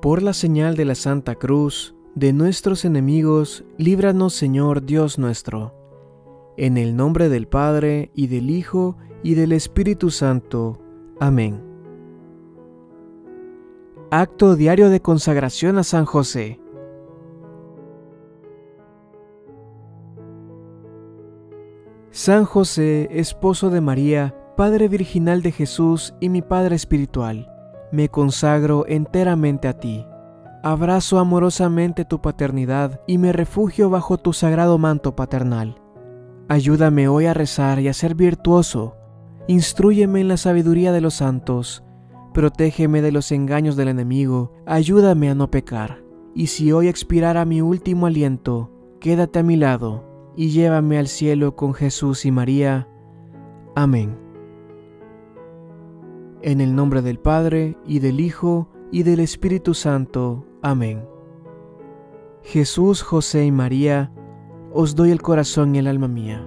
Por la señal de la Santa Cruz, de nuestros enemigos, líbranos Señor Dios nuestro. En el nombre del Padre, y del Hijo, y del Espíritu Santo. Amén. Acto diario de consagración a San José. San José, esposo de María, Padre virginal de Jesús y mi Padre espiritual, me consagro enteramente a ti. Abrazo amorosamente tu paternidad y me refugio bajo tu sagrado manto paternal. Ayúdame hoy a rezar y a ser virtuoso. Instrúyeme en la sabiduría de los santos. Protégeme de los engaños del enemigo. Ayúdame a no pecar. Y si hoy expirara mi último aliento, quédate a mi lado y llévame al cielo con Jesús y María. Amén. En el nombre del Padre, y del Hijo, y del Espíritu Santo. Amén. Jesús, José y María, os doy el corazón y el alma mía.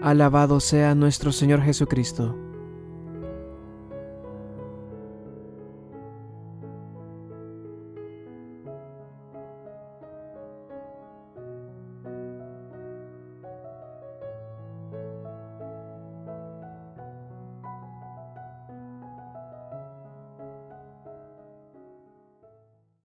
Alabado sea nuestro Señor Jesucristo